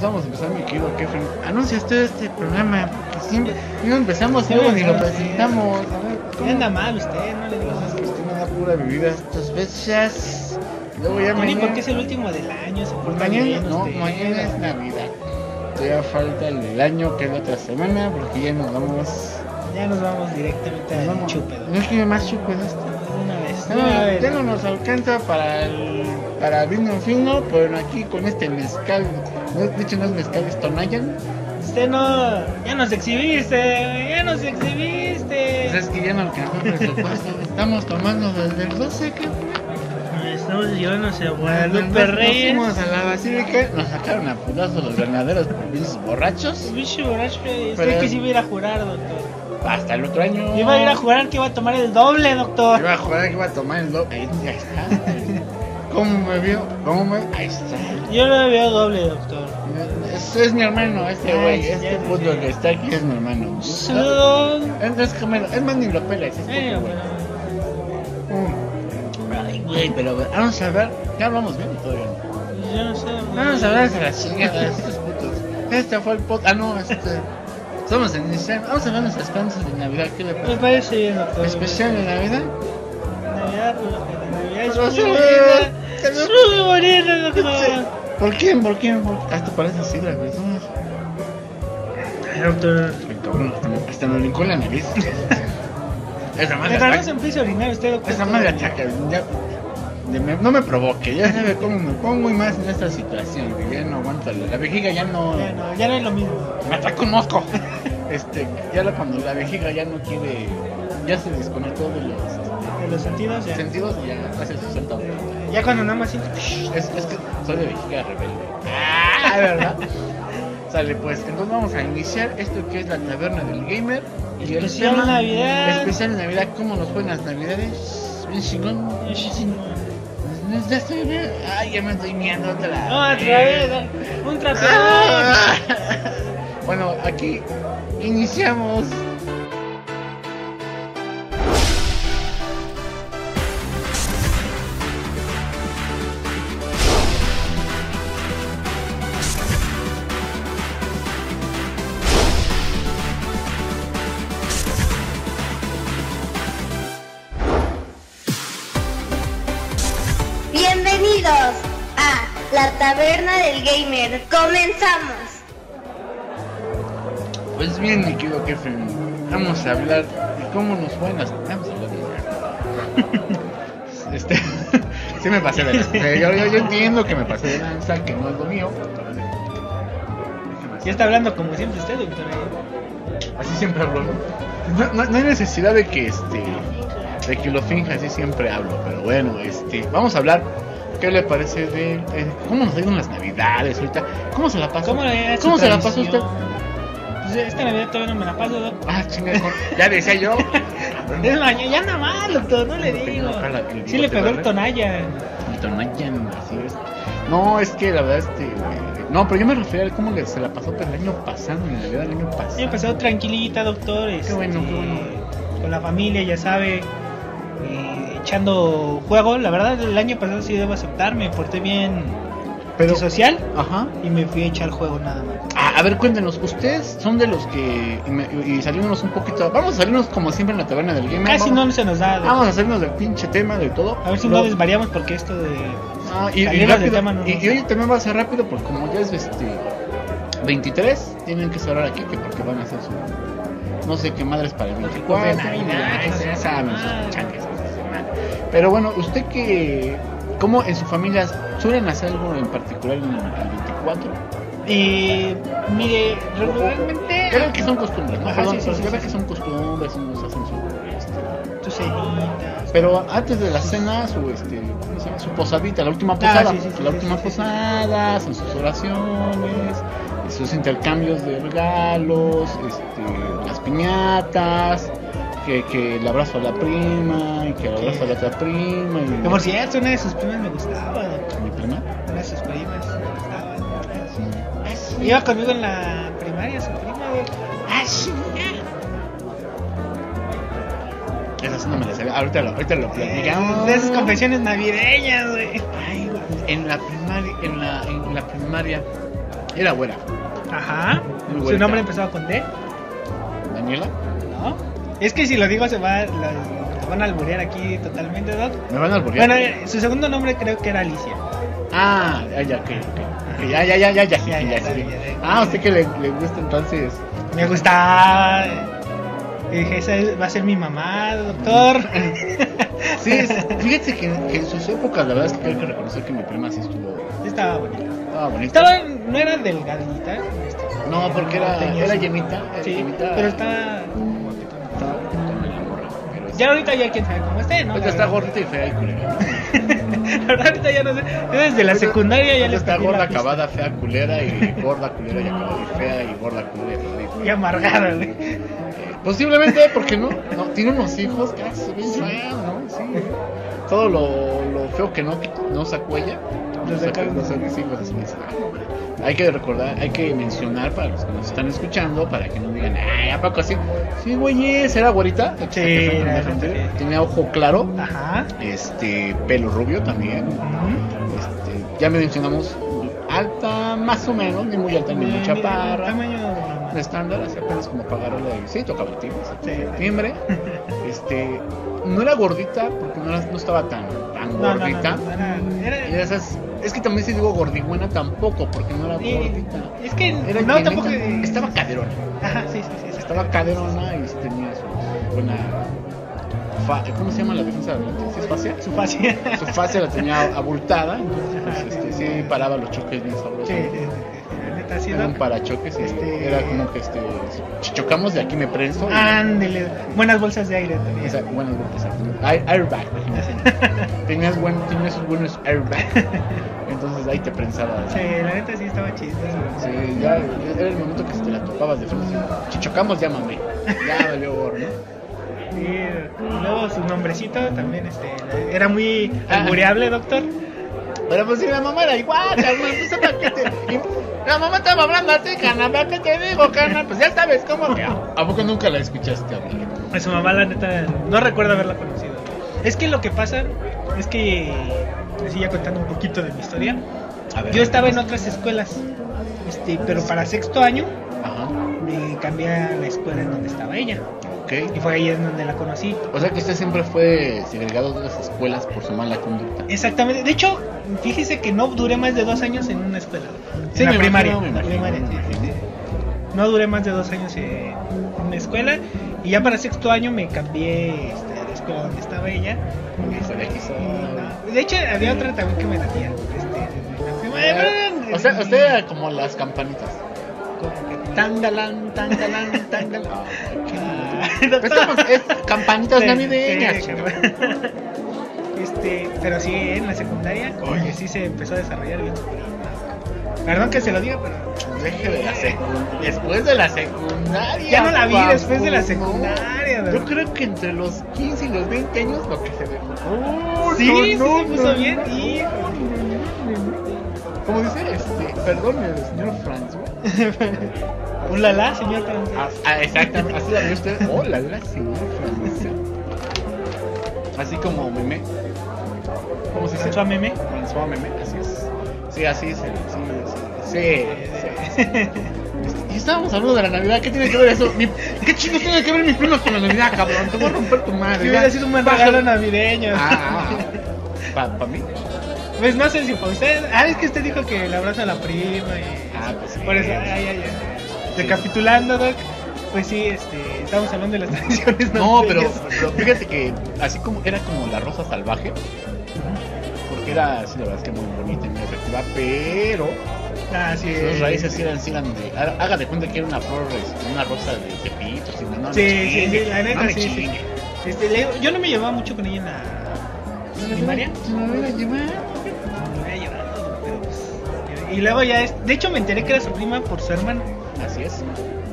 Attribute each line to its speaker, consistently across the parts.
Speaker 1: pues vamos a empezar, mi querido Kefren. Anuncia usted este programa, porque siempre no empezamos y luego ni lo presentamos. A ver,
Speaker 2: ¿Qué anda mal usted? No le digo
Speaker 1: cosas que usted me da pura bebida estas fechas. Luego ya mañana.
Speaker 2: porque es el último del año. Se porta
Speaker 1: mañana,
Speaker 2: bien
Speaker 1: no,
Speaker 2: usted.
Speaker 1: mañana es Navidad. Todavía falta el del año, que es la otra semana, porque ya nos vamos.
Speaker 2: Ya nos vamos directamente
Speaker 1: nos
Speaker 2: al
Speaker 1: vamos. No es que más chupe de esto. No, ya no nos alcanza para el para vino fino, pero aquí con este mezcal, no, de hecho no es mezcal, es Tonayan.
Speaker 2: Usted no. Ya nos exhibiste. Ya nos exhibiste.
Speaker 1: Pues es que ya no alcanzó el presupuesto. Estamos tomando desde el 12, que
Speaker 2: Estamos llevándose a Guadalupe
Speaker 1: 12 nos
Speaker 2: Reyes.
Speaker 1: fuimos a la basílica, nos sacaron a putazos los granaderos por borrachos.
Speaker 2: Bicho borracho. Usted que sí iba a ir a jurar, doctor.
Speaker 1: Hasta el otro año.
Speaker 2: Iba a ir a jurar que iba a tomar el doble, doctor.
Speaker 1: Iba a jugar que iba a tomar el do... Ahí, ahí está. ¿Cómo me vio? ¿Cómo me...? Ahí está.
Speaker 2: Yo lo veo doble, doctor.
Speaker 1: Es, mi hermano, este güey. Este puto que está aquí es mi hermano.
Speaker 2: Saludos.
Speaker 1: Es, es, más ni lo pelas, es
Speaker 2: Eh,
Speaker 1: puto, güey.
Speaker 2: bueno,
Speaker 1: Mm. Ay, güey, pero vamos a ver. Ya hablamos bien todavía
Speaker 2: yo no sé.
Speaker 1: Vamos a hablar de las chingadas, estos putos. Este fue el pot. Ah, no, este. Estamos en iniciar. Vamos a ver nuestras plantas de Navidad. ¿Qué le
Speaker 2: Me
Speaker 1: parece?
Speaker 2: parece bien, doctor.
Speaker 1: Especial de Navidad.
Speaker 2: Navidad, pues, Navidad es
Speaker 1: Pero
Speaker 2: muy
Speaker 1: sí,
Speaker 2: bonita.
Speaker 1: que no-
Speaker 2: Es muy bonita, doctor.
Speaker 1: ¿Por quién? ¿Por quién? ¿Por qué? Hasta parece así las personas.
Speaker 2: Ay, doctor.
Speaker 1: Ay, cabrón, hasta me- brincó la nariz. Esa madre
Speaker 2: no se a orinar usted, doctor.
Speaker 1: Esa madre ataca. Ya, de- me- no me provoque. Ya sabe cómo me pongo y más en esta situación. que Ya no aguanto. La, la vejiga ya no.
Speaker 2: Ya no, ya no es lo mismo.
Speaker 1: Me ataca un mosco. Este, ya la- cuando la vejiga ya no quiere. Ya se desconectó de los
Speaker 2: los sentidos, ya.
Speaker 1: sentidos y ya hace su salto.
Speaker 2: Ya cuando nada más siento.
Speaker 1: Es, es que soy de vejiga rebelde. Ah, ¿verdad? Sale, pues, entonces vamos a iniciar esto que es la taberna del gamer. Y el
Speaker 2: Especial
Speaker 1: tema-
Speaker 2: Navidad.
Speaker 1: Especial Navidad, ¿cómo nos fue en las Navidades? Bien chingón. Ya estoy bien. Ay, ya me estoy miando otra vez.
Speaker 2: No, otra vez. Un trapeador.
Speaker 1: Ah. Bueno, aquí iniciamos.
Speaker 3: Gamer. Comenzamos.
Speaker 1: Pues bien, mi querido jefe, vamos a hablar de cómo nos fue en las... Vamos a hablar de Este... sí me pasé de lanza. Yo, yo, yo entiendo que me pasé de lanza, que no es lo mío. Déjame
Speaker 2: Ya está hablando como siempre usted, doctor.
Speaker 1: Así siempre hablo, ¿no? No, no- no hay necesidad de que este de que lo finja, así siempre hablo, pero bueno, este, vamos a hablar ¿Qué le parece de eh, cómo nos ha ido en las navidades ahorita? ¿Cómo se la pasó?
Speaker 2: ¿Cómo, le
Speaker 1: ¿Cómo se la pasó usted?
Speaker 2: Pues esta Navidad todavía no me la paso, doctor.
Speaker 1: Ah, chinga, con- ya decía yo.
Speaker 2: Es mañana, ya nada más, doctor, no le digo.
Speaker 1: la- el
Speaker 2: Sí le pegó el tonalla.
Speaker 1: El Tonayan, así es. No, es que la verdad este eh, no, pero yo me refería a cómo se la pasó pero el año pasado, en la Navidad del año pasado.
Speaker 2: Sí, empezó tranquilita, doctor. este,
Speaker 1: bueno, qué bueno.
Speaker 2: Con la familia, ya sabe. eh, echando juego. La verdad, el año pasado sí debo aceptar. Me porté bien
Speaker 1: Pero
Speaker 2: social.
Speaker 1: ajá.
Speaker 2: Y me fui a echar juego nada más.
Speaker 1: Ah, a ver, cuéntenos, ustedes son de los que y, me- y salimos un poquito, vamos a salirnos como siempre en la taberna del gamer.
Speaker 2: Casi
Speaker 1: vamos,
Speaker 2: no se nos da. doctor.
Speaker 1: Vamos a salirnos del pinche tema de todo.
Speaker 2: A ver si
Speaker 1: Lo-
Speaker 2: no desvariamos porque esto de.
Speaker 1: Ah, y, y rápido,
Speaker 2: tema no
Speaker 1: y, hoy también va a ser rápido porque como ya es este 23, tienen que cerrar aquí que porque van a hacer su no sé qué madres para el 24
Speaker 2: de Navidad,
Speaker 1: esa. Pero bueno, usted que cómo en su familia suelen hacer algo en particular en el, el 24?
Speaker 2: Eh, mire, regularmente.
Speaker 1: Creo que son costumbres, ¿no?
Speaker 2: Ajá,
Speaker 1: Perdón,
Speaker 2: sí, sí, sí,
Speaker 1: creo que son costumbres, unos hacen su este,
Speaker 2: cenitas.
Speaker 1: Pero antes de la cena, su, este, ¿cómo se llama? su posadita, la última posada,
Speaker 2: Ah,
Speaker 1: la última posada, hacen sus oraciones, sus intercambios de regalos, este, las piñatas, que, que el abrazo a la prima, y que el abrazo a la otra prima, y
Speaker 2: Que por cierto, una de sus primas me gustaba.
Speaker 1: mi prima.
Speaker 2: Una de sus primas me gustaba.
Speaker 1: Sí.
Speaker 2: Iba conmigo en la primaria, su prima.
Speaker 1: Ah, Esa sí no me la sabía, ahorita lo, ahorita lo platicamos.
Speaker 2: De esas confesiones navideñas, güey.
Speaker 1: Ay, en la primaria, en la, en la primaria, Era buena.
Speaker 2: Ajá.
Speaker 1: Muy
Speaker 2: Su nombre empezaba con D,
Speaker 1: Daniela,
Speaker 2: ¿no? Es que si lo digo se va, lo, lo van a alburear aquí totalmente, Doc.
Speaker 1: me van a alburear.
Speaker 2: Bueno, eh, su segundo nombre creo que era Alicia.
Speaker 1: Ah, ya, ya, ok, ok. Ya, ya, ya, ya, ya,
Speaker 2: Ya, ya.
Speaker 1: Ah, usted que le, le gusta entonces.
Speaker 2: Me gustaba. Y dije, esa es- va a ser mi mamá, doctor.
Speaker 1: Sí, es- fíjate que, que en sus épocas, la verdad es que hay que reconocer que mi prima sí estuvo.
Speaker 2: Estaba bonita.
Speaker 1: Estaba bonita.
Speaker 2: Estaba, no era delgadita.
Speaker 1: No, porque era, era. Era
Speaker 2: Sí, pero. Estaba Ya ahorita ya quién sabe cómo esté, ¿no?
Speaker 1: Ahorita
Speaker 2: La
Speaker 1: está gordita y fea y culera. ¿no?
Speaker 2: La verdad, ahorita ya no sé. Yo desde la secundaria ya
Speaker 1: Ahorita
Speaker 2: le
Speaker 1: está gorda, acabada, fea, culera y gorda, culera y acabada y fea y gorda, culera y
Speaker 2: amargada, güey.
Speaker 1: Posiblemente, porque no, no tiene unos hijos que se ven feos, ¿no? Sí. Todo lo, lo feo que no, no sacó ella,
Speaker 2: Lo
Speaker 1: lo
Speaker 2: sacó.
Speaker 1: mis hijos. Hay que recordar, hay que mencionar para los que nos están escuchando, para que no digan, ay, ¿a poco así? Sí, güey, ¿era güerita?
Speaker 2: Sí,
Speaker 1: Tenía
Speaker 2: era güerita.
Speaker 1: Tenía ojo claro,
Speaker 2: Ajá.
Speaker 1: este, pelo rubio también. Este, ya me mencionamos alta, más o menos, ni muy alta ni muy chaparra.
Speaker 2: Tamaño
Speaker 1: estándar, así apenas como pagarle. Sí, tocaba el timbre.
Speaker 2: Sí.
Speaker 1: timbre. Este, no era gordita porque no, era- no estaba tan, tan
Speaker 2: no,
Speaker 1: gordita.
Speaker 2: no, era-
Speaker 1: Esas, es que también si digo gordigüena tampoco porque no era
Speaker 2: Sí,
Speaker 1: gordita.
Speaker 2: Es que
Speaker 1: Era
Speaker 2: no.
Speaker 1: Estaba caderona.
Speaker 2: Ajá, sí, sí, sí. sí.
Speaker 1: Estaba caderona y tenía su buena. fa- ¿Cómo se llama la defensa de es fascia?
Speaker 2: Su fácil.
Speaker 1: Su fascia la tenía abultada, entonces pues, este, sí paraba los choques bien sabrosos.
Speaker 2: Sí, sí, sí,
Speaker 1: Era un parachoques y
Speaker 2: Este-
Speaker 1: era como que este, si chocamos de aquí me prenso. y-
Speaker 2: Ándele. Buenas bolsas de aire también.
Speaker 1: Esa, buenas. Air- Airbag, tenías, buen, tenías sus buenos airbag. Entonces ahí te prensaba.
Speaker 2: Sí, la neta sí estaba chistoso.
Speaker 1: Sí, ya era el momento que te la topabas de frente. Si chocamos, llámame. Ya valió gorro, ¿no?
Speaker 2: Sí, y luego su nombrecito también este, era muy
Speaker 1: Ah.
Speaker 2: albureable, doctor.
Speaker 1: Pero pues si la mamá era igual, carnal, pues ¿para qué te... y La mamá estaba hablando a ti, carnal, ¿para qué te digo, carnal? Pues ya sabes cómo que... ¿A poco nunca la escuchaste hablar?
Speaker 2: A su mamá, la neta, no recuerdo haberla conocido. Es que lo que pasa es que, así ya contando un poquito de mi historia,
Speaker 1: A ver,
Speaker 2: yo estaba en otras escuelas, este, pero para sexto año
Speaker 1: Ajá,
Speaker 2: me cambié a la escuela en donde estaba ella.
Speaker 1: ok.
Speaker 2: Y fue ahí en donde la conocí.
Speaker 1: O sea que usted siempre fue segregado de las escuelas por su mala conducta.
Speaker 2: Exactamente. De hecho, fíjese que no duré más de dos años en una escuela.
Speaker 1: Sí,
Speaker 2: en la primaria.
Speaker 1: imagino, me
Speaker 2: en la
Speaker 1: imagino,
Speaker 2: primaria,
Speaker 1: me
Speaker 2: sí, sí,
Speaker 1: imagino.
Speaker 2: sí. No duré más de dos años en una escuela. Y ya para sexto año me cambié este, la escuela donde estaba ella.
Speaker 1: Hijo de aquí
Speaker 2: hecho, había otra también que me latía. Este, en la primaria, pero-
Speaker 1: O sea, usted era como las campanitas.
Speaker 2: como que-
Speaker 1: Tangalán, tangalán, tangalán.
Speaker 2: Ah,
Speaker 1: Pues estamos, es campanitas navideñas.
Speaker 2: Este, pero sí, en la secundaria, como que sí se empezó a desarrollar bien. Perdón que se lo diga, pero
Speaker 1: Deje de la secundaria. Después de la secundaria.
Speaker 2: Ya no la vi
Speaker 1: papu,
Speaker 2: después de la
Speaker 1: no.
Speaker 2: secundaria,
Speaker 1: Yo
Speaker 2: ¿verdad?
Speaker 1: creo que entre los 15 y los 20 años lo que se dejó.
Speaker 2: Sí, sí se puso bien y-
Speaker 1: Como dice, este, perdón, el señor François.
Speaker 2: un lala, señor
Speaker 1: Ah,
Speaker 2: francés.
Speaker 1: ah, exactamente, así la ve usted. Hola, la señor François. Así como meme. ¿Cómo se dice?
Speaker 2: François Meme.
Speaker 1: François meme, así es. Sí, así es. el- Sí, sí, sí. sí. Y estábamos hablando de la Navidad, ¿qué tiene que ver eso? Mi- ¿Qué chingos tiene que ver mis primos con la Navidad, cabrón? Te voy a romper tu madre.
Speaker 2: Que hubiera sido un regalo navideño.
Speaker 1: Ah, ah, ah. ¿Pa, pa mí?
Speaker 2: Pues no sé si para usted. Ah, es que usted dijo que le abraza a la prima y.
Speaker 1: Ah, pues sí.
Speaker 2: Por eso, ay, ay, ay. Recapitulando, Doc. Pues sí, este, estamos hablando de las tradiciones
Speaker 1: No, pero, fíjate que así como era como la rosa salvaje, porque era, sí, la verdad es que muy bonita y muy efectiva, pero
Speaker 2: Ah, sí.
Speaker 1: sus raíces sí eran, sí eran de. haga- de cuenta que era una flor, este, una rosa de tepitos, y no, no
Speaker 2: Sí, sí, sí, la neta,
Speaker 1: no
Speaker 2: sí, sí. Este, yo no me llevaba mucho con ella en la primaria.
Speaker 1: No me voy a
Speaker 2: Y luego ya es. De hecho, me enteré que era su prima por su hermano.
Speaker 1: Así es.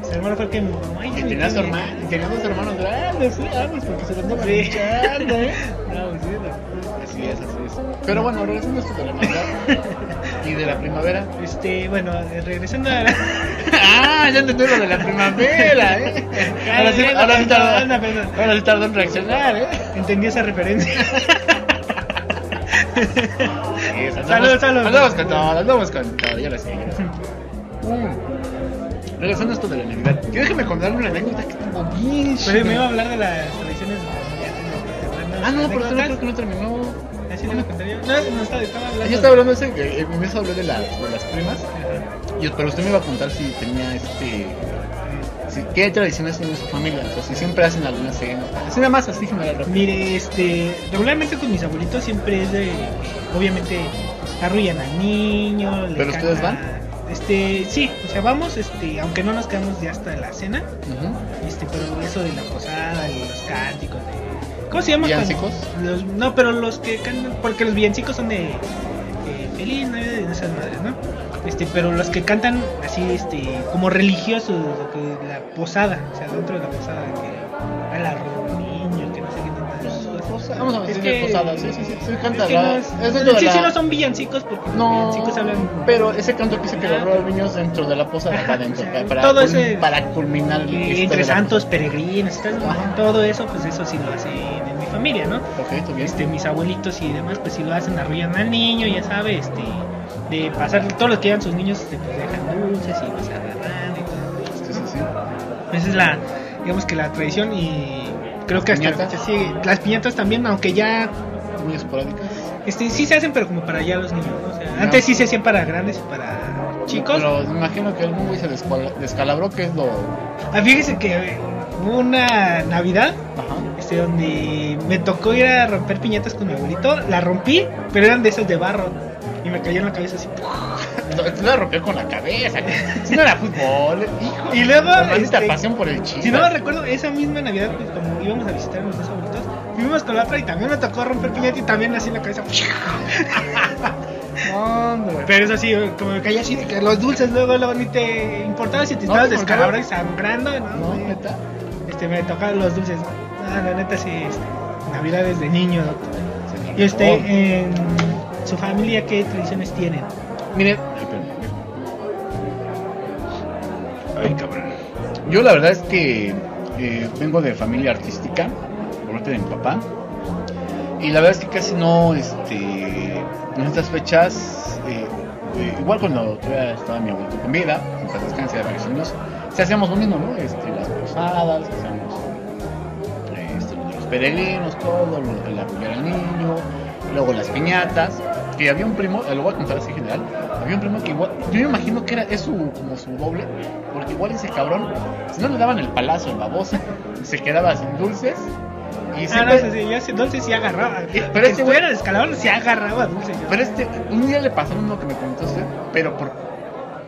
Speaker 2: Su hermano fue el que ay, ya
Speaker 1: tenía, su
Speaker 2: tiene".
Speaker 1: hermano, tenía dos hermanos grandes, sí, pues porque se lo andaban
Speaker 2: Sí.
Speaker 1: echando, ¿eh?
Speaker 2: No, sí, no.
Speaker 1: Así es, así es. Pero bueno, regresando a esto de la y de la primavera.
Speaker 2: Este, bueno, eh, regresando a.
Speaker 1: Ah, ya entendí lo de la primavera, ¿eh? Ahora sí, ahora sí tardó, ahora sí tardó en reaccionar, ¿eh?
Speaker 2: Entendí esa referencia. Saludos, saludos.
Speaker 1: Andamos con todo, andamos con todo, yo lo sé, yo lo sé. Mm. Regresando a esto de la Navidad, que déjeme contarle una anécdota que estuvo bien
Speaker 2: Pero me iba a hablar de las tradiciones
Speaker 1: Ah, no, pero no creo que no terminó.
Speaker 2: Así no lo contaría. No, no estaba, estaba hablando.
Speaker 1: Yo estaba hablando de ese, eso hablé de, la- de las primas. Pero usted me iba a contar si tenía este. ¿Qué tradiciones tiene su familia? O sea, si siempre hacen alguna cena. Así nada más, así general.
Speaker 2: Mire, este, regularmente con mis abuelitos siempre es de, obviamente, arrullan al niño.
Speaker 1: ¿Pero ustedes van?
Speaker 2: Este, sí, o sea, vamos, este, aunque no nos quedamos ya hasta la cena, este, pero eso de la posada y los cánticos de, ¿cómo se llama?
Speaker 1: ¿Villancicos?
Speaker 2: Los, no, pero los que cantan, porque los villancicos son de, eh, feliz Navidad de esas madres, ¿no? Este, pero los que cantan así, este, como religiosos, que- la posada, o sea, dentro de la posada, que el arroz niño, que no sé qué cosas.
Speaker 1: Posa- Vamos a decir
Speaker 2: que-
Speaker 1: posada, sí, sí, sí, sí, canta.
Speaker 2: Es que
Speaker 1: la-
Speaker 2: no, es-
Speaker 1: es dentro
Speaker 2: sí,
Speaker 1: la-
Speaker 2: sí, no son villancicos, porque
Speaker 1: No,
Speaker 2: villancicos hablan.
Speaker 1: pero ese canto que se quedó los niños dentro de la posada,
Speaker 2: Ajá,
Speaker 1: para adentro,
Speaker 2: o sea,
Speaker 1: para,
Speaker 2: todo
Speaker 1: cul-
Speaker 2: ese-
Speaker 1: para culminar
Speaker 2: entre
Speaker 1: la
Speaker 2: santos, peregrinos, tal, todo eso, pues eso sí lo hacen en mi familia, ¿no? Este, mis abuelitos y demás, pues sí lo hacen, arrullan al niño, ya sabe, este, de pasar, todos los que llevan sus niños, este, pues dejan dulces y los agarran y todo.
Speaker 1: Sí, sí, sí.
Speaker 2: Esa es la, digamos que la tradición y creo que hasta
Speaker 1: ¿Piñatas?
Speaker 2: sí, las piñatas también, aunque ya,
Speaker 1: Muy esporádicas.
Speaker 2: este, sí se hacen, pero como para ya los niños, ¿no? O sea, antes sí se hacían para grandes y para chicos.
Speaker 1: Pero me imagino que algún güey se descalabró, que es lo.
Speaker 2: Ah, fíjese que eh, hubo una Navidad
Speaker 1: Ajá.
Speaker 2: este, donde me tocó ir a romper piñatas con mi abuelito. La rompí, pero eran de esas de barro. Y me cayó en la cabeza así.
Speaker 1: Tú la rompió con la cabeza. Si no era fútbol, hijo.
Speaker 2: Y luego,
Speaker 1: maldita
Speaker 2: este,
Speaker 1: pasión por el chiste.
Speaker 2: Si no me recuerdo, esa misma Navidad, pues, como íbamos a visitar a dos abuelitos, fuimos con la otra y también me tocó romper piñata y también así en la cabeza.
Speaker 1: Hombre.
Speaker 2: Pero eso sí, como me caía así de que los dulces luego, luego ni te importaba si te
Speaker 1: No,
Speaker 2: estabas descalabrando y sangrando, ¿no?
Speaker 1: No, neta.
Speaker 2: Este, me tocaban los dulces. Ah, la neta sí, este, Navidades de niño, doctor. Y este, en su familia, ¿qué tradiciones tienen?
Speaker 1: Mire. Ay, cabrón. Yo la verdad es que eh, vengo de familia artística, por parte de mi papá. Y la verdad es que casi no, este, en estas fechas, eh, eh, igual cuando todavía estaba mi abuelito con vida, en paz descanse de varios años, se hacíamos lo mismo, ¿no? Este, las posadas, hacíamos este, los peregrinos, todo, lo la apoyar al niño, luego las piñatas, que había un primo, lo voy a contar así en general, había un primo que igual, yo me imagino que era, es su, como su doble, porque igual ese cabrón, si no le daban el palazo, el baboso, se quedaba sin dulces, y
Speaker 2: Ah,
Speaker 1: siempre,
Speaker 2: no sé, sí, yo sí- dulces sí agarraba.
Speaker 1: pero este güey-
Speaker 2: era descalabrado, sí agarraba dulces. yo.
Speaker 1: pero este, un día le pasó mismo que me comentó usted, pero por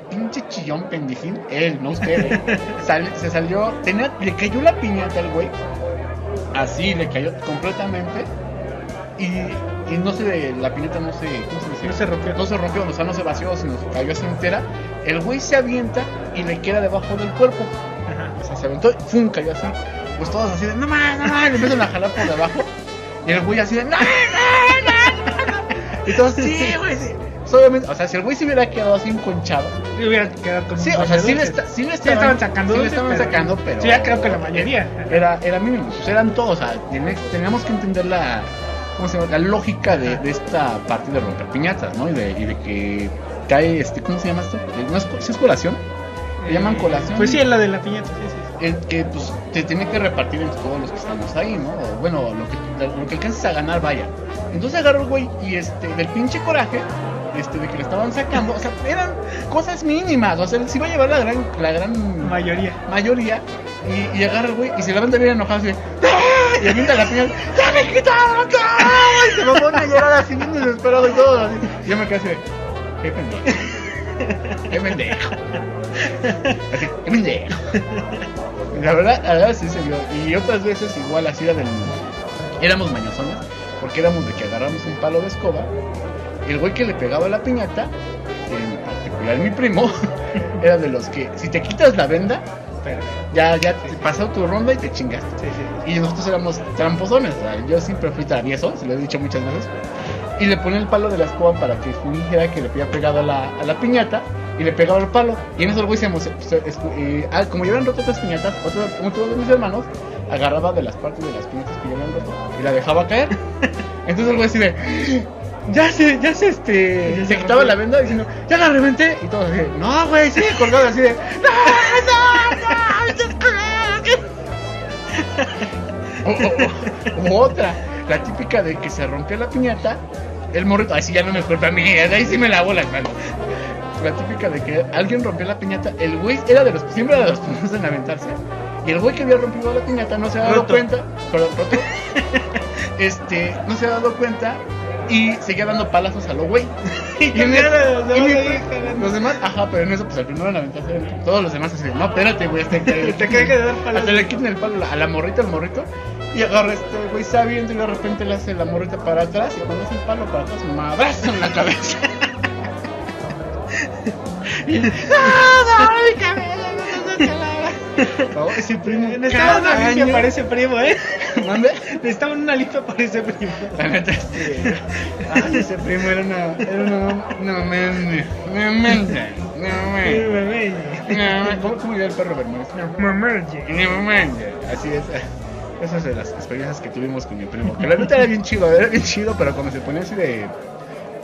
Speaker 1: pinche chillón pendejín, él, no usted, eh, sal- se salió, tenía, le cayó la piñata al güey, así, le cayó completamente, y, y no se, la piñata no se, ¿cómo se dice?
Speaker 2: No se rompió.
Speaker 1: No se rompió, o sea, no se vació, sino se cayó así entera, el güey se avienta y le queda debajo del cuerpo,
Speaker 2: Ajá.
Speaker 1: o sea, se aventó y ¡fum! cayó así. Pues todos así de, no más, no más, le empiezan a jalar por debajo. Y el güey así de, no, no, no, no. Y todos, sí, güey, sí. Obviamente, o sea, si el güey se hubiera quedado así enconchado.
Speaker 2: Yo hubiera quedado con
Speaker 1: Sí, o sea, sí le, está, sí le
Speaker 2: Sí estaban sacando
Speaker 1: sí le estaban
Speaker 2: pero-
Speaker 1: sacando, pero.
Speaker 2: Sí, ya creo que la mayoría.
Speaker 1: Era, era mínimo, pues eran todos, o sea, teníamos que entender la. ¿Cómo se llama? La lógica de, de esta parte de romper piñatas, ¿no? Y de, y de que cae, este, ¿cómo se llama esto? Eh, ¿No es, ¿sí es colación? ¿Le llaman colación?
Speaker 2: Pues sí, es la de la piñata, sí, sí.
Speaker 1: el que pues te tiene que repartir entre todos los que estamos ahí, ¿no? O, bueno, lo que, lo que alcances a ganar, vaya. Entonces agarró el güey y este, del pinche coraje, este, de que le estaban sacando, o sea, eran cosas mínimas, o sea, él se iba a llevar la gran, la gran
Speaker 2: Mayoría.
Speaker 1: mayoría y, y agarra el güey y se levanta bien enojado así de, ¡Ah! Y avienta la piñata, ¡ya me quitaron todo! Y se me pone a llorar así bien desesperado y todo así. Yo me quedé así qué pendejo. Qué pendejo. Así, qué pendejo. La verdad, la verdad sí se vio. Y otras veces igual así era del. Éramos mañosones, porque éramos de que agarramos un palo de escoba. Y el güey que le pegaba la piñata, en particular mi primo, era de los que si te quitas la venda, ya, ya pasó tu ronda y te chingaste.
Speaker 2: sí, sí.
Speaker 1: Y nosotros éramos tramposones, sea, yo siempre fui travieso, se lo he dicho muchas veces. Y le ponía el palo de la escoba para que fingiera que le había pegado a la, a la piñata y le pegaba el palo. Y en eso el güey se eh, ah, como ya habían roto otras piñatas, otro, otro de mis hermanos agarraba de las partes de las piñatas que ya habían roto y la dejaba caer. Entonces el güey así de, ya se, ya se, este,
Speaker 2: Ya
Speaker 1: se
Speaker 2: se
Speaker 1: quitaba la venda diciendo, ya la reventé. Y todos así, no, güey, sigue colgado así de, no, o, otra, la típica de que se rompió la piñata, el morrito, ay, sí, ya no me culpa a mí, ahí sí me lavo las manos. La típica de que alguien rompió la piñata, el güey era de los, siempre era de los primeros en aventarse. Y el güey que había rompido la piñata no se había dado cuenta, pero este, no se había dado cuenta y seguía dando palazos a lo güey.
Speaker 2: Y
Speaker 1: en
Speaker 2: también
Speaker 1: eso-
Speaker 2: los demás
Speaker 1: y los demás, ajá, pero en eso, pues al primero aventarse, eran todos los demás así, no, espérate, güey, hasta que
Speaker 2: Te creen que dar palos.
Speaker 1: hasta le quiten el palo a la morrita, al morrito, y agarra este güey sabiendo y de repente le hace la morrita para atrás, y cuando hace el palo para atrás, madrazo en la cabeza. y, ¡No, no, mi cabeza, no, no, no, no, no, ese primo,
Speaker 2: Necesitaban una
Speaker 1: cada
Speaker 2: limpia
Speaker 1: año-
Speaker 2: para ese primo, ¿eh?
Speaker 1: ¿Mande?
Speaker 2: Necesitaban una limpia para ese primo.
Speaker 1: La neta, este. Ay, ese primo era una. Era una. No, me. Me. Me. Me. Me. Me. ¿Cómo, cómo diría el perro Bermúdez? Me. Así es. Esas son de las experiencias que tuvimos con mi primo. Que la neta era bien chido, era bien chido, pero cuando se ponía así de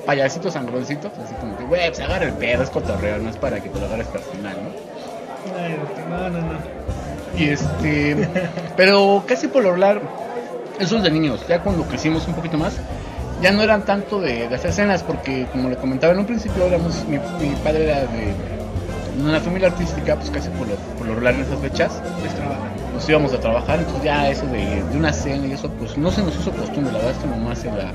Speaker 1: payasitos sangroncitos, así como que, güey, pues agarra el pedo, es cotorreo, no es para que te lo agarres personal, ¿no?
Speaker 2: No, no, no.
Speaker 1: Y este. Pero casi por lo hablar, eso es de niños. Ya cuando crecimos un poquito más, ya no eran tanto de, de hacer cenas, porque como le comentaba en un principio, éramos, mi, padre era de, una familia artística, pues casi por lo, por lo regular en esas fechas
Speaker 2: Pues
Speaker 1: nos íbamos a trabajar, entonces ya eso de, de una cena y eso, pues no se nos hizo costumbre, la verdad es que mamá se la...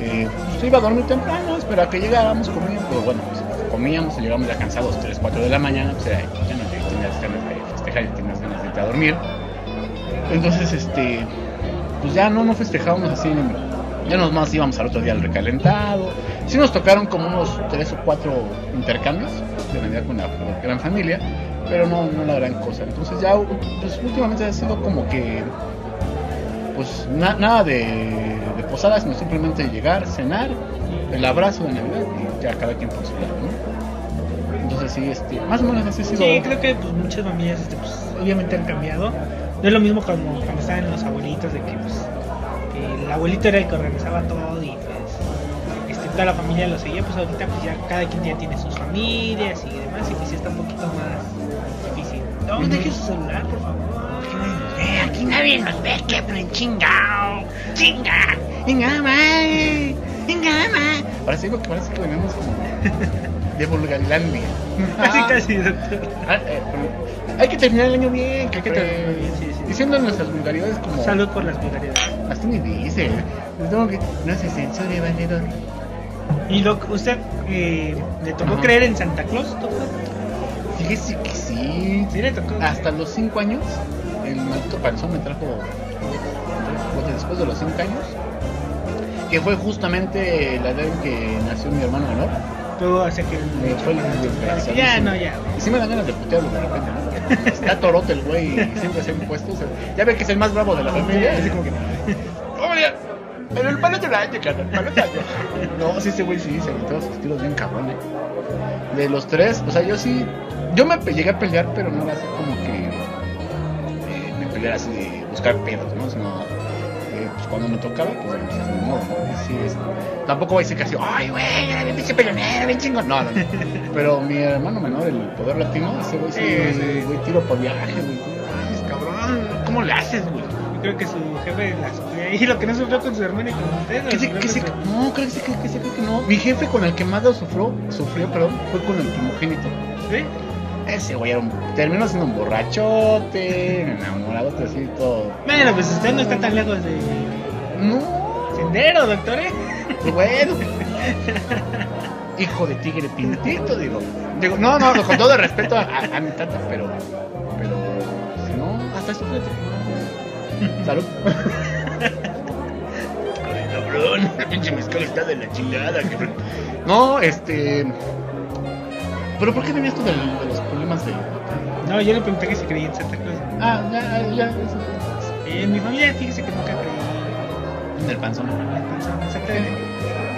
Speaker 1: Eh, pues, iba a dormir temprano, esperaba que llegáramos, comíamos, pero bueno, pues, comíamos y llegamos ya cansados, 3, 4 de la mañana, pues era, ya no te- tenías ganas de festejar y tenías ganas de irte a dormir. Entonces, este, pues ya no, no festejábamos así, ya nos más íbamos al otro día al recalentado. Sí nos tocaron como unos 3 o 4 intercambios de Navidad con la gran familia, pero no, no la gran cosa. Entonces ya, pues últimamente ha sido como que, pues na- nada de, de posadas, sino simplemente llegar, cenar, el abrazo de Navidad y ya cada quien por su lado, ¿no? Entonces sí, este, más o menos así ha sido.
Speaker 2: Sí, creo que pues, muchas familias este, pues, obviamente han cambiado. No es lo mismo como cuando estaban los abuelitos, de que pues, el abuelito era el que organizaba todo y pues este, toda la familia lo seguía. Pues ahorita pues ya cada quien ya tiene sus familias y demás, y pues sí está un poquito más difícil. No,
Speaker 1: Ujú.
Speaker 2: deje su celular, por favor.
Speaker 4: Eh, aquí nadie nos ve, que pero chingao. Chinga.
Speaker 1: Venga, venga, mae. Parece que parece que venimos como de Bulgarilandia.
Speaker 2: Casi, casi, doctor.
Speaker 1: Ah, eh, pero hay que terminar el año bien, que hay que
Speaker 2: Pero,
Speaker 1: terminar bien,
Speaker 2: sí, sí.
Speaker 1: Diciendo nuestras vulgaridades como.
Speaker 2: Salud por las vulgaridades.
Speaker 1: Así ni dice. Les tengo que. No se censure, valedor.
Speaker 2: ¿Y lo, usted eh, le tocó
Speaker 1: Ajá.
Speaker 2: creer en Santa Claus, doctor?
Speaker 1: Fíjese que sí.
Speaker 2: Sí, le tocó.
Speaker 1: Hasta los 5 años, el maldito panzón me trajo. pues, después de los 5 años. Que fue justamente la edad en que nació mi hermano menor.
Speaker 2: Todo hace que.
Speaker 1: Me fue el desgraciadísimo.
Speaker 2: Ya, no, ya.
Speaker 1: Y sí me dan ganas de putearlo de repente, ¿no? Está torote el güey y siempre se ha impuesto. o sea, ya ve que es el más bravo de la familia. Así como que. Oye, pero el palo te la año, carnal, el palo te la año". No, sí, ese güey sí, se aventó sus tiros bien cabrón, eh. De los tres, o sea, yo sí. Yo me llegué a pelear, pero no era así como que. eh, me peleara así de buscar pedos, ¿no? Sino. Cuando me tocaba, pues, ni modo, sí, es- tampoco voy a decir que así, ay, güey, era bien pinche peleonero, bien chingón. No, no, no. Pero mi hermano menor, el poder latino, ese güey sí, güey, tiro por viaje, güey. Ay, cabrón, ¿cómo le haces, güey?
Speaker 2: Yo creo que su jefe la sufrió. Y lo que no sufrió con su hermano y con usted. lo
Speaker 1: ¿Qué se, qué se, no, creo que sí, que, que que no. Mi jefe con el que más lo sufrió, sufrió, perdón, fue con el primogénito.
Speaker 2: ¿Sí?
Speaker 1: Ese güey era un, terminó siendo un borrachote, enamorado, así todo.
Speaker 2: Bueno, pues usted no está tan lejos de
Speaker 1: No,
Speaker 2: sendero, doctor, ¿eh?
Speaker 1: pues bueno. Hijo de tigre pintito, digo. Digo, no, no, con todo el respeto a, a- a mi tata, pero. Pero. Si no, hasta esto fíjate. Salud. Ay, cabrón, el pinche mezcal está de la chingada, cabrón. No, este. ¿Pero por qué venía esto de, los de.?
Speaker 2: No, yo le pregunté que si creía en Santa Claus.
Speaker 1: Ah, ya, ya, eso.
Speaker 2: Eh, en mi familia, fíjese que nunca creí
Speaker 1: En el panzón.
Speaker 2: en el panzón, exactamente.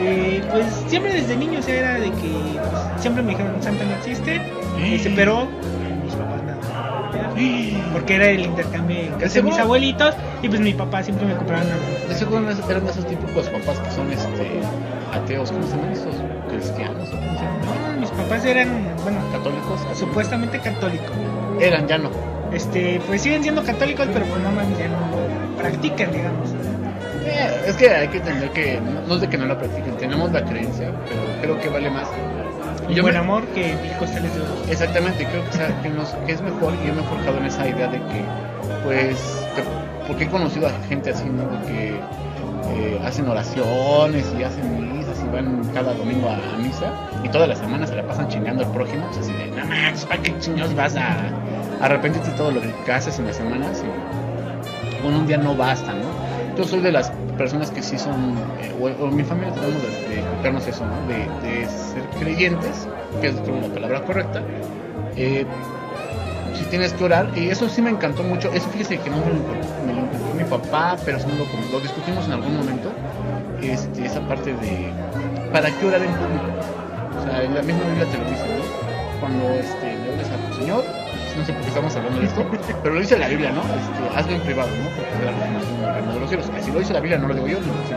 Speaker 2: Eh, pues siempre desde niño o sea, era de que pues, siempre me dijeron Santa no existe,
Speaker 1: Sí.
Speaker 2: ese, pero mis papás no. Porque era el intercambio en casa de mis abuelitos y pues mi papá siempre me compraba una
Speaker 1: De seguro eran esos típicos papás que son este ateos, ¿cómo se llaman estos? Cristianos o cómo se llaman?
Speaker 2: No, mis papás eran, bueno,
Speaker 1: Católicos.
Speaker 2: supuestamente católicos.
Speaker 1: Eran, ya no.
Speaker 2: Este, pues siguen siendo católicos, pero pues no mames, ya no practican, digamos.
Speaker 1: Eh, es que hay que entender que no, no es de que no la practiquen, tenemos la creencia, pero creo que vale más.
Speaker 2: Y
Speaker 1: Yo
Speaker 2: buen
Speaker 1: me-
Speaker 2: amor que mil costales de oro.
Speaker 1: Exactamente, creo que, sea- que nos- que es mejor y yo me he forjado en esa idea de que, pues, que- porque he conocido a gente así, ¿no? De que eh, hacen oraciones y hacen misas y van cada domingo a, misa y toda la semana se la pasan chingando al prójimo, pues así de, no manches, ¿para qué chingados vas a arrepentirte de todo lo que haces en las semanas? Y con un día no basta, ¿no? Yo soy de las personas que sí son, eh, o, o mi familia tratamos de, de inculcarnos eso. De, de ser creyentes, que es creo, la palabra correcta. Eh, si tienes que orar, y eso sí me encantó mucho. Eso fíjese que no me lo me lo mi papá, pero sí me lo, com- lo discutimos en algún momento. Este, esa parte de ¿para qué orar en público? O sea, la misma Biblia te lo dice, ¿no? Cuando este, le hablas a tu Señor, no sé por qué estamos hablando de esto, pero lo dice la Biblia, ¿no? Este, hazlo en privado, ¿no? Porque la reino de los cielos. Si lo dice la Biblia, no lo digo yo, ni lo dice.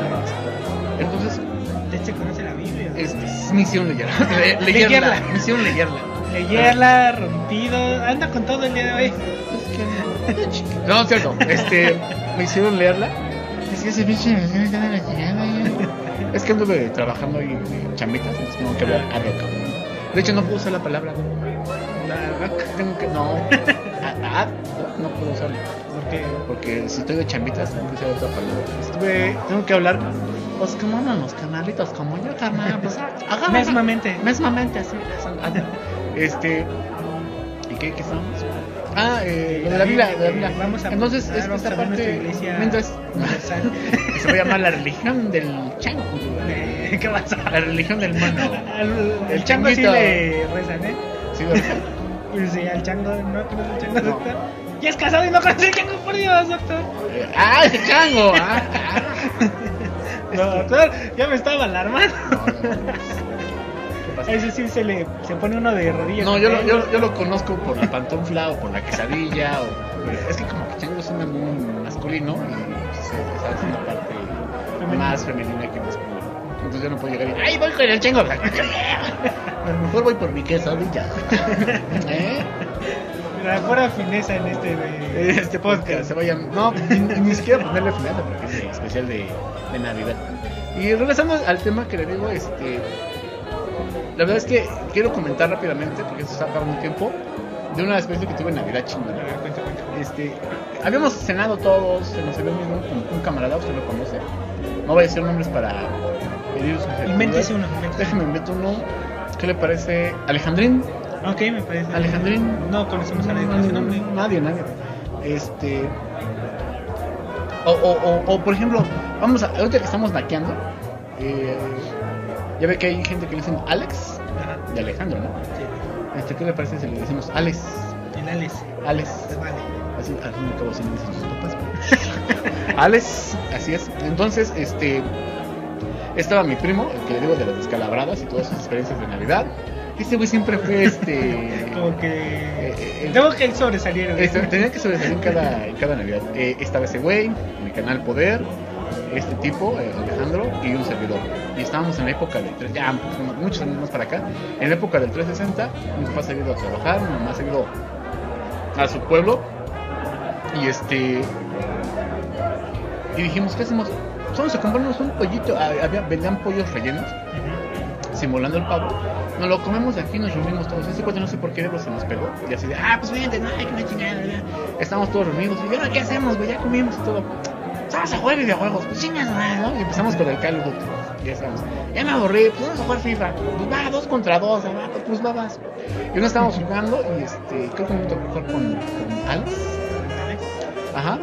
Speaker 1: Entonces,
Speaker 2: Usted se conoce la Biblia.
Speaker 1: es, es misión leerla. Le-
Speaker 2: Leerla.
Speaker 1: leerla. Misión leerla.
Speaker 2: Leerla, rompido, anda con todo el día de hoy.
Speaker 1: No, es cierto. Este, me hicieron leerla. Es que ese pinche Es que anduve trabajando ahí de chamitas, entonces tengo que hablar a roca. De hecho, no puedo usar la palabra. La tengo que. No. A- a- no, puedo usarla.
Speaker 2: Porque
Speaker 1: Porque si estoy de chambitas, tengo que usar otra palabra. Estuve, tengo que hablar. Pues como andan los canalitos, como yo, carnal. Pues agarra.
Speaker 2: mesmamente.
Speaker 1: Mesmamente, así. eso. Este. ¿Y qué, qué estamos? Ah, eh, lo de la Biblia, de la Biblia.
Speaker 2: Vamos a
Speaker 1: Entonces, es
Speaker 2: vamos
Speaker 1: esta parte.
Speaker 2: iglesia
Speaker 1: Mientras.
Speaker 2: universal.
Speaker 1: se va a llamar la religión del chango.
Speaker 2: Eh, ¿Qué pasa?
Speaker 1: La religión del mono.
Speaker 2: Al,
Speaker 1: El
Speaker 2: el chango sí
Speaker 1: changuito.
Speaker 2: le rezan, ¿eh?
Speaker 1: Sí, ¿verdad?
Speaker 2: Pues sí, al chango, ¿no conoce al chango, doctor? Ya es casado y no conoce al chango, por Dios, doctor.
Speaker 1: Eh, ah, ese chango. Ah, ah.
Speaker 2: No, doctor, ya me estaba alarmando.
Speaker 1: No, no, no.
Speaker 2: Ese sí se le se pone uno de rodillas.
Speaker 1: No, yo lo, yo, yo lo conozco por la pantufla o por la quesadilla. O, es que como que chango suena muy masculino y se hace una parte
Speaker 2: Femenina.
Speaker 1: más femenina que masculina. Entonces yo no puedo llegar y ¡ay, voy con el chango! A lo mejor voy por mi quesadilla. ¿Eh?
Speaker 2: La pura fineza en este de,
Speaker 1: Este podcast se vaya. No, ni, ni siquiera ponerle final porque es especial de, de Navidad. Y regresando al tema que le digo, este. La verdad es que quiero comentar rápidamente, porque se está acabando el tiempo, de una experiencia que tuve en Navidad chingona. Este, habíamos cenado todos, se nos había unido un, un camarada, usted lo conoce. No voy a decir nombres para herir sus
Speaker 2: Invéntese uno.
Speaker 1: Déjeme invento uno. ¿Qué le parece? Alejandrín.
Speaker 2: Ok, me parece.
Speaker 1: Alejandrín.
Speaker 2: No conocemos a nadie con ese nombre.
Speaker 1: Nadie, nadie. Este. O, o, o, o, por ejemplo, vamos a. Ahorita que estamos naqueando, eh, ya ve que hay gente que le dicen Alex
Speaker 2: Ajá,
Speaker 1: de Alejandro, ¿no?
Speaker 2: sí.
Speaker 1: Este, ¿Qué le parece si le decimos Alex?
Speaker 2: El Alex.
Speaker 1: Alex.
Speaker 2: Vale.
Speaker 1: Así, al fin y al cabo, así le dicen sus papás. Alex, así es. Entonces, este. Estaba mi primo, el que le digo de las descalabradas y todas sus experiencias de Navidad. Este güey siempre fue este.
Speaker 2: Como que.
Speaker 1: eh, eh,
Speaker 2: Tengo que sobresalir.
Speaker 1: Este, tenía que sobresalir en cada, en cada Navidad. Eh, estaba ese güey, mi canal Poder, este tipo, eh, Alejandro, y un servidor. Y estábamos en la época del 3, ya pues, muchos años más para acá, en la época del 360, mi papá se ha ido a trabajar, mi mamá se ha ido a su pueblo, y este... Y dijimos, ¿qué hacemos? Vamos a comprarnos un pollito, Ah, había, vendían pollos rellenos, simulando el pavo. Nos lo comemos aquí, nos reunimos todos. Ese cuate no sé por qué se nos pegó. Y así de, ah, pues vente, no, hay que me chingada. ya". Estamos todos reunidos. Y ahora, ¿qué hacemos, güey? Ya comimos y todo. Vamos a jugar videojuegos. Pues chingas, ¿no? Y empezamos con el Call of Duty. Ya estamos. Ya me aburrí, pues vamos a jugar FIFA. Pues va, dos contra dos. ¿no? Pues, pues va, vas. Y uno estábamos jugando y este, creo que me tocó jugar con, con Alex. Ajá.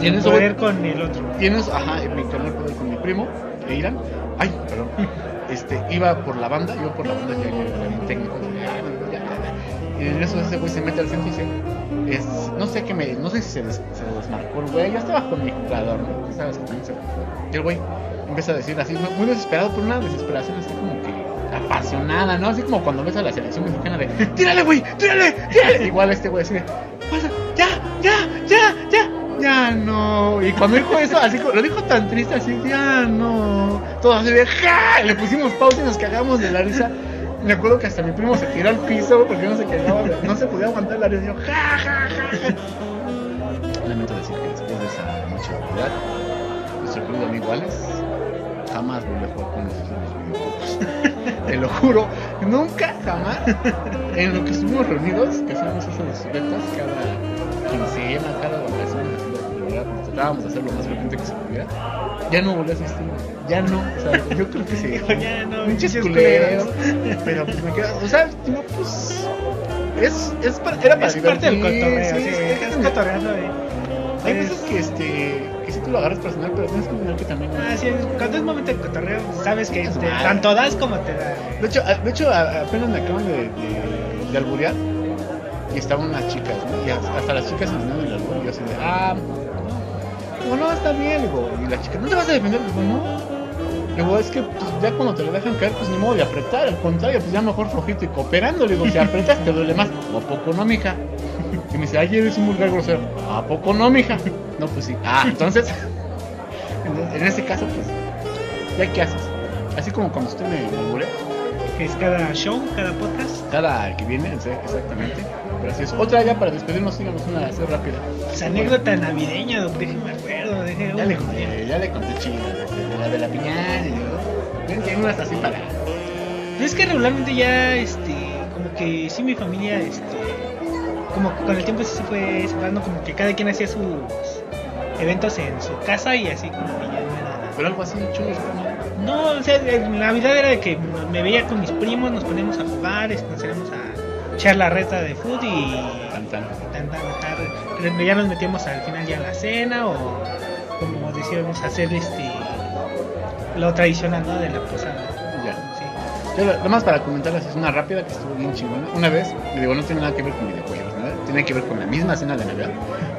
Speaker 1: Eso,
Speaker 2: poder con el otro.
Speaker 1: Tienes, ajá, canal poder con mi primo, e Irán. Ay, perdón. Este, iba por la banda, yo por la banda ya técnico. ya, ya, ya. Y en eso ese güey se mete al centro y dice, es, no sé qué me, no sé si se, des- se desmarcó el güey, yo estaba con mi jugador, ¿no? Sabes se- Y el güey empieza a decir así, muy- desesperado, por una desesperación así como que apasionada, ¿no? Así como cuando ves a la selección mexicana de, tírale, güey, tírale, tírale. Igual este güey así pasa, ya, ya, ya, ya, ya no. Y cuando dijo eso, así como- lo dijo tan triste, así, ya no. Todos así de, ja, le pusimos pausa y nos cagamos de la risa. Me acuerdo que hasta mi primo se tiró al piso porque no se quedaba, no se podía aguantar la risa. y Yo, ja, ja, ja. Lamento decir que después de esa noche de Navidad, nuestro querido amigo Alex jamás volvió a jugar con nosotros los videojuegos. Te lo juro, nunca, jamás, en lo que estuvimos reunidos, que hacíamos esas retas cada quincena, cada vacaciones, así lo- lo- tratábamos de hacer lo más frecuente que se pudiera, ya no volvió a asistir, ya no, o sea, yo creo que se
Speaker 2: Dijo, ya no,
Speaker 1: pinches culeros,
Speaker 2: culeros.
Speaker 1: pero pues me queda, o sea, no, pues, es, es para, era para
Speaker 2: Es parte del cotorreo, sí,
Speaker 1: es-
Speaker 2: es
Speaker 1: es-
Speaker 2: cotorreando, eh.
Speaker 1: hay
Speaker 2: Es-
Speaker 1: veces que este que si tú lo agarras personal, pero tienes que entender que también
Speaker 2: Ah, sí, cuando es momento de cotorreo, sabes que
Speaker 1: Madre.
Speaker 2: tanto das como te da.
Speaker 1: De hecho, a- de hecho a- apenas me acaban de, de, de alburear y estaban unas chicas, ¿no? Y hasta hasta las chicas enseñando el albur y yo así de, ah, no, no, está bien, digo, y la chica, ¿no te vas a defender? Digo, no. Digo, es que pues, ya cuando te lo dejan caer, pues ni modo de apretar, al contrario, pues ya mejor flojito y cooperando. Le digo, si apretas te duele más. ¿O a poco no, mija? Y me dice, ay, eres un vulgar grosero. ¿A poco no, mija? No, pues sí. Ah, entonces, en, en ese caso, pues, ¿ya qué haces? Así como cuando usted me alburea,
Speaker 2: Que es cada show, cada podcast.
Speaker 1: cada que viene, sí, exactamente. Pero así es. Otra ya para despedirnos, síganos una así rápida.
Speaker 2: Pues anécdota navideña, déjeme acuerdo, déjeme.
Speaker 1: Ya le conté, ya le conté chida, de la de la piñata y digo, ven, tengo unas así para.
Speaker 2: Pues es que regularmente ya, este, como que sí mi familia, este, como que con el tiempo sí se fue separando, como que cada quien hacía sus eventos en su casa y así como que ya no era...
Speaker 1: Pero algo así chulo, ¿no?
Speaker 2: No, o sea, en Navidad era de que me veía con mis primos, nos poníamos a jugar, este, nos íbamos a echar la reta de food y...
Speaker 1: Tan, tan.
Speaker 2: tan, tan, ya nos metíamos al final ya a la cena o como decíamos hacer este lo tradicional ¿no? de la posada
Speaker 1: Ya.
Speaker 2: sí.
Speaker 1: Yo, nada más para comentarles, es una rápida que estuvo bien chingona. Una vez, y digo, no tiene nada que ver con videojuegos, ¿no? Tiene que ver con la misma cena de Navidad.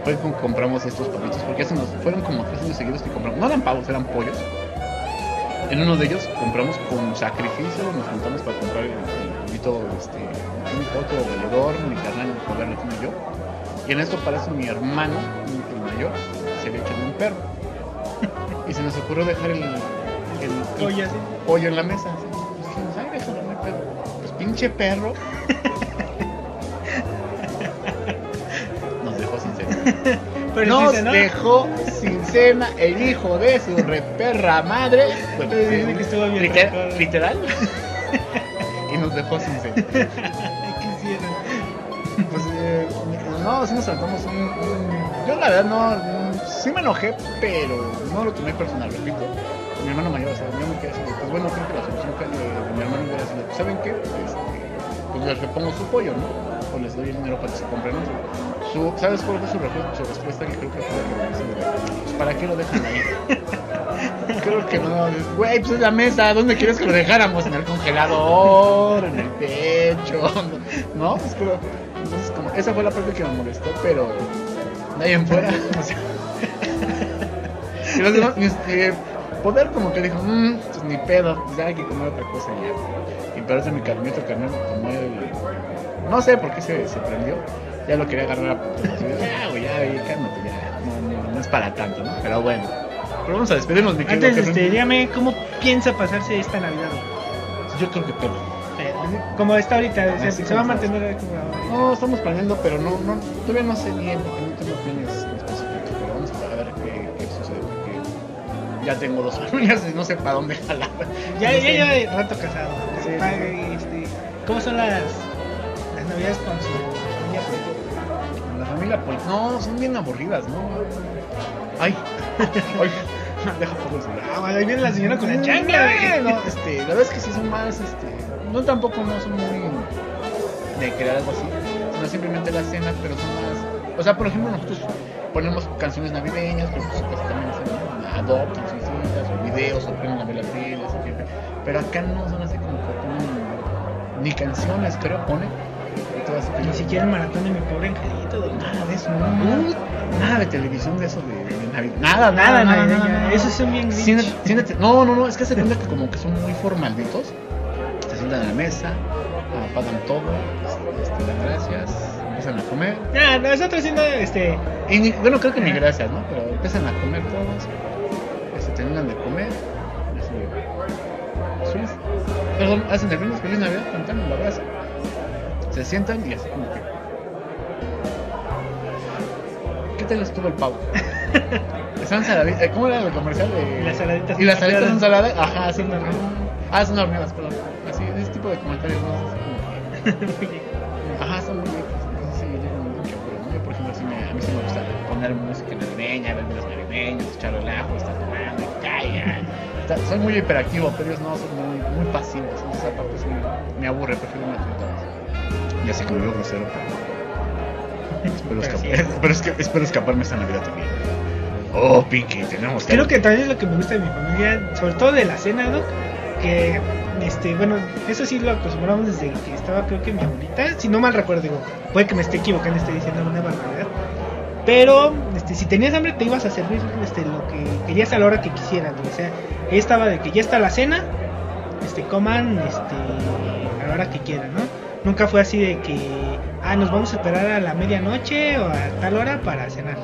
Speaker 1: Fue cuando compramos estos pavitos, porque hace unos- fueron como tres años seguidos que compramos. No eran pavos, eran pollos. En uno de ellos compramos con sacrificio, nos juntamos para comprar el, el pollito, este, un otro valedor, mi carnal, mi y yo. Y en esto parece mi hermano, el mayor, se le echó un perro. Se nos ocurrió dejar el, pollo en la mesa. así. Pues dijimos, ay, déjalo, no pedo. Pues pinche perro. Nos dejó sin cena.
Speaker 2: pero
Speaker 1: Nos dejó sin cena el hijo de su reperra madre. Bueno,
Speaker 2: Pero
Speaker 1: sí,
Speaker 2: dice que estuvo bien
Speaker 1: liter-
Speaker 2: rencor.
Speaker 1: literal. y nos dejó sin cena.
Speaker 2: ¿qué hicieron?
Speaker 1: Pues eh, no, sí nos saltamos un, un- Yo la verdad no- sí me enojé, pero no lo tomé personal, repito. Mi hermano mayor, o sea, yo me quedé así, pues bueno, creo que la solución que de, de mi hermano era así, de, pues, ¿saben qué? Este, pues les repongo su pollo, ¿no? O les doy el dinero para que se compren otro. Su, ¿Sabes cuál fue su, su respuesta? Que creo que fue la que me pues ¿para qué lo dejan ahí? Creo que no, güey, pues es la mesa, ¿dónde quieres que lo dejáramos? En el congelador, en el techo, ¿no? Pues creo, entonces como, esa fue la parte que me molestó, pero de ahí en fuera, o sea, y los demás, este, poder como que dijo, mmm, pues ni pedo, pues ya hay que comer otra cosa ya. Y parece mi carnito carnal, como él, no sé por qué se, se prendió, ya lo quería agarrar a así de, ya, güey, ya, güey, cálmate, ya, no, no, no es para tanto, ¿no? Pero bueno, pero vamos a despedirnos, mi querido
Speaker 2: antes este dígame cómo piensa pasarse esta navidad
Speaker 1: Yo creo que pedo.
Speaker 2: Eh, como está ahorita o sea,
Speaker 1: Así
Speaker 2: se va a mantener como.
Speaker 1: No, estamos planeando, pero no, no, todavía no sé bien, porque no tengo planes ya tengo dos familias y no sé para dónde jalar.
Speaker 2: ya, ya lleva rato casado
Speaker 1: Sí,
Speaker 2: este, cómo son las las navidades con su familia pues?
Speaker 1: La familia, pues, no, son bien aburridas, ¿no? Ay, ay, deja poco el celular.
Speaker 2: ah ahí viene la señora con la chancla güey.
Speaker 1: No, este, la verdad es que sí son más, este, no tampoco no son muy de crear algo así, sino simplemente la cena, pero son más, o sea, por ejemplo, nosotros ponemos canciones navideñas, pero pues casi también adoptan cancioncitas, o videos, o prenden la vela tele, así que- pero acá no son así como que ponen ni canciones, creo, pone,
Speaker 2: ni siquiera el maratón de mi pobre angelito.
Speaker 1: Nada de eso, no, nada, de televisión de eso de, Navidad. Nada,
Speaker 2: nada
Speaker 1: nada, nada.
Speaker 2: esos son bien.
Speaker 1: Siéntate- no, no, no, es que se cuenta que como que son muy formalitos. Se sientan a la mesa, apagan todo, este, dan gracias, empiezan a comer.
Speaker 2: Ya, nosotros siendo este.
Speaker 1: Bueno, creo que ni
Speaker 2: Ajá.
Speaker 1: gracias, ¿no? Pero empiezan a comer todos. Perdón, hacen el brindis, feliz Navidad, cantan, lo abrazan. Se sientan y así como que. ¿Qué tal estuvo el pavo? Están saladitas. eh, ¿Cómo era el comercial de.?
Speaker 2: Y las saladitas
Speaker 1: Y las
Speaker 2: son
Speaker 1: saladitas son
Speaker 2: saladas.
Speaker 1: Ajá, son horneadas. Ah, son perdón. Así, ese tipo de comentarios no así como que. Ajá, son muy ricos. Entonces, sí, yo como que acuerdo, ¿no? Yo, por ejemplo, sí me, a mí sí me gusta poner música navideña, ver videos navideños, echar relajo, estar Soy muy hiperactivo, pero ellos no, son muy, muy pasivos. Entonces, esa parte me, me aburre, prefiero una más. Ya sé que me veo grosero, pero. Espero,
Speaker 2: Pero sí
Speaker 1: escapar, espero, esca- espero escaparme esta Navidad también. Oh, Pinky, tenemos que.
Speaker 2: Creo que también es lo que me gusta de mi familia, sobre todo de la cena, ¿no? Que, este, bueno, eso sí lo acostumbramos desde que estaba, creo que mi abuelita, si no mal recuerdo, digo, puede que me esté equivocando, esté diciendo una barbaridad. Pero, este, si tenías hambre, te ibas a servir este, lo que querías a la hora que quisieras, ¿no? O sea, ella estaba de que ya está la cena, este, coman, este, a la hora que quieran, ¿no? Nunca fue así de que, ah, nos vamos a esperar a la medianoche o a tal hora para cenar.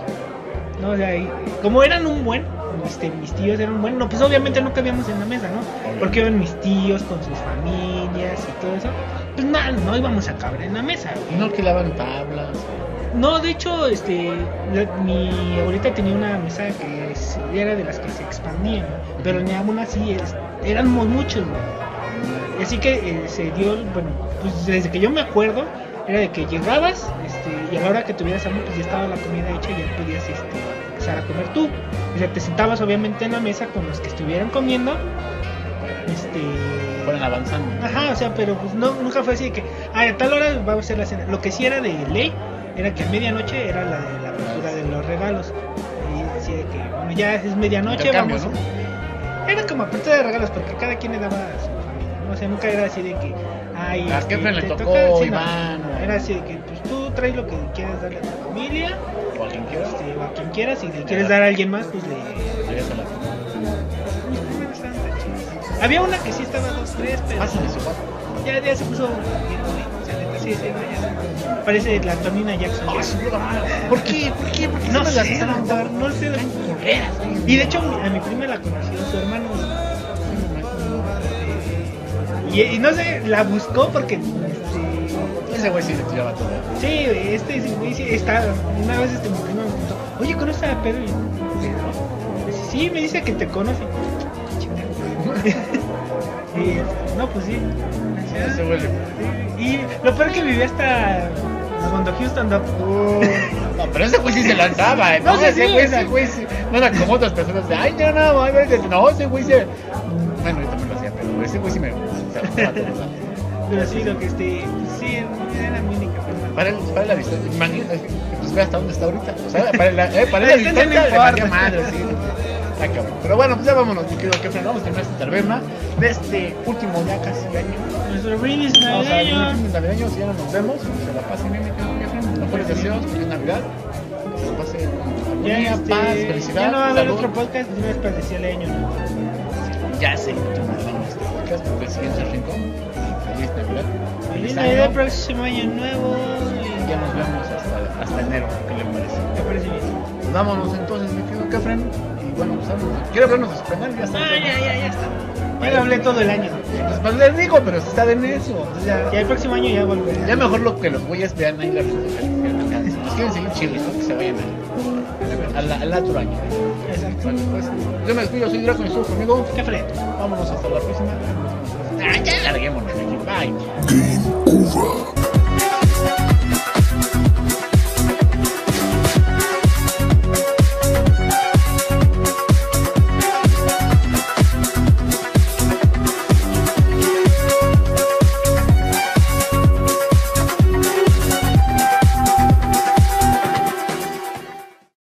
Speaker 2: No, o sea, y como eran un buen, este, mis tíos eran un buen, no, pues obviamente no cabíamos en la mesa, ¿no? Porque iban mis tíos con sus familias y todo eso. Pues nada, no íbamos a caber en la mesa.
Speaker 1: Y no alquilaban tablas.
Speaker 2: No, de hecho, este, la- mi abuelita tenía una mesa que es- era de las que se expandían, ¿no? pero ni aún así es, éramos muchos. Y Así que eh, se dio, bueno, pues desde que yo me acuerdo, era de que llegabas, este, y a la hora que tuvieras hambre, pues ya estaba la comida hecha y ya podías este, empezar a comer tú. O sea, te sentabas obviamente en la mesa con los que estuvieran comiendo, este,
Speaker 1: Fueron avanzando.
Speaker 2: Ajá, o sea, pero pues no, nunca fue así de que, a tal hora vamos a hacer la cena. Lo que sí era de ley era que a medianoche era la de la apertura de los regalos. Y así de que, bueno, ya es medianoche, vamos.
Speaker 1: ¿no?
Speaker 2: Era como apertura de regalos porque cada quien le daba a su familia, ¿no? O sea, nunca era así de que, ay,
Speaker 1: ¿A
Speaker 2: este,
Speaker 1: le tocó,
Speaker 2: toca- sí.
Speaker 1: Iván?
Speaker 2: Era así de que, pues tú traes lo que quieras darle a tu familia,
Speaker 1: O a quien quiera.
Speaker 2: este, o a quien quieras, y le quieres dar a alguien más, pues le, había una que sí estaba dos, tres, pero
Speaker 1: Pásale su papá.
Speaker 2: ya, ya se puso sí, sí, no. Parece la Antonina Jackson.
Speaker 1: Ah, puta madre. ¿Por qué? ¿Por qué? ¿Por qué
Speaker 2: No
Speaker 1: las
Speaker 2: sé,
Speaker 1: están
Speaker 2: doctor, no sé. Y de hecho a mi prima la conoció su hermano. Y, y no sé, la buscó porque este,
Speaker 1: Ese güey sí le tiraba todo.
Speaker 2: sí, este güey sí está una vez este mi prima me preguntó, "Oye, ¿conoces a Pedro?" Y yo, "¿Pedro?". Dice, Sí, me dice que te conoce. y no, pues sí.
Speaker 1: Ese güey le-
Speaker 2: Y lo peor que vivía hasta cuando Houston no
Speaker 1: No, pero ese güey sí se lanzaba, ¿eh?
Speaker 2: No, sí,
Speaker 1: ese
Speaker 2: sí,
Speaker 1: güey, ese sí. No era como otras personas de, ay, no, no, ay, vete". no, ese güey se. Bueno, yo también lo hacía, pero ese güey sí me.
Speaker 2: Pero sí, lo que este, sí, era mi única.
Speaker 1: Para, para la distancia, imagínate, pues ve hasta dónde está ahorita. O sea, para la, eh, para la
Speaker 2: distancia
Speaker 1: madre, sí. Está cabrón. Pero bueno, pues ya vámonos, mi querido que vamos a terminar esta taberna de este último ya casi año.
Speaker 2: Nuestro brindis
Speaker 1: Vamos a
Speaker 2: navideño.
Speaker 1: y ya no nos vemos. Se la pasen bien, mi querido Jeffrey. Mejores deseos, feliz Navidad. Que se la pase con
Speaker 2: Ya,
Speaker 1: armonía,
Speaker 2: este,
Speaker 1: paz, felicidad.
Speaker 2: ya no va a haber otro podcast, no es año, ¿no?
Speaker 1: Ya sé, último año este podcast, porque el siguiente rincón. Y feliz Navidad.
Speaker 2: Feliz
Speaker 1: año.
Speaker 2: Navidad, próximo año nuevo. y-
Speaker 1: Ya nos vemos hasta, hasta enero. ¿Qué le parece?
Speaker 2: Me parece bien.
Speaker 1: Vámonos entonces, mi querido Kefren. Bueno, pues. ¿Quiere hablarnos de su canal? Ya está.
Speaker 2: Ah, ya, ya, ya está. Ya lo hablé todo el año.
Speaker 1: Pues, pues les digo, pero está de necio. Entonces ya,
Speaker 2: Ya el próximo año ya volveré.
Speaker 1: ya mejor lo que los güeyes vean ahí las redes nos quieren seguir chiles, ¿no? que se vayan al, al, al otro año.
Speaker 2: Exacto.
Speaker 1: Vale, pues, yo me despido, soy Draco y estuvo conmigo.
Speaker 2: ¿Qué fue?
Speaker 1: Vámonos hasta la próxima. Ah, ya larguémonos. Bye.
Speaker 5: Game over.